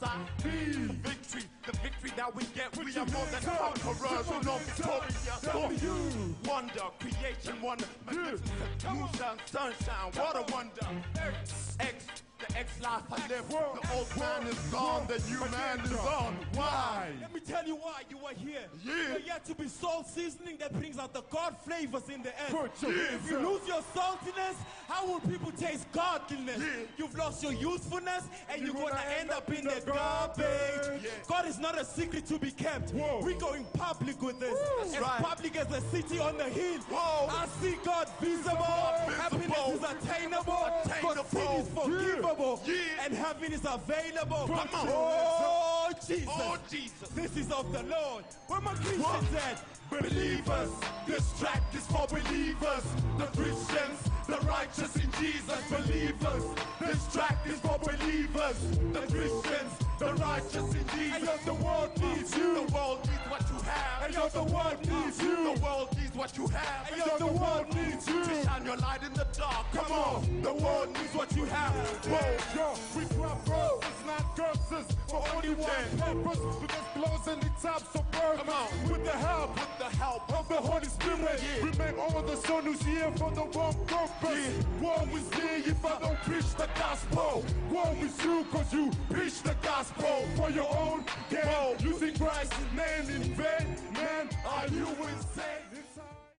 side. The victory, the victory that we get, we are more than conquerors, we're not victorious. Wonder, creation, wonder, moonshine, sunshine, what a wonder. X, X life I live, the old man is gone, the new man is on. Why? Let me tell you why you are here. Yeah. You're here to be salt seasoning that brings out the God flavors in the end. Put your hands if you up. lose your saltiness, how will people taste godliness? Yeah. You've lost your usefulness and you're, You're gonna, end up in the garbage. garbage. Yeah. God is not a secret to be kept. Whoa. We're going public with this. That's as right. public as the city on the hill. Whoa. I see God visible. Happiness is attainable. Sin is forgivable. Yeah. And heaven is available. Come on. Oh, Jesus. Oh, Jesus. This is of the Lord. Where my Christians at? Believers, this track is for believers. The Christians, the righteous in Jesus. Believers, this track is for believers. The Christians, the righteous in Jesus. the world needs you. The world needs what you have. Hey, yo, the world needs you. The world needs what you have. Hey, yo, the world needs you. To shine your light in the dark. Come on, the world needs what you have. Whoa, yo, we drop verses, not curses, for only one purpose, to disclose any types of purpose. Come on. With the help With the help of the Holy Spirit, Yeah. we make all the son who's here for the wrong purpose. Woe is me if I don't preach the gospel. Woe is you, cause you preach the gospel for your own gain. Using Christ's name in vain,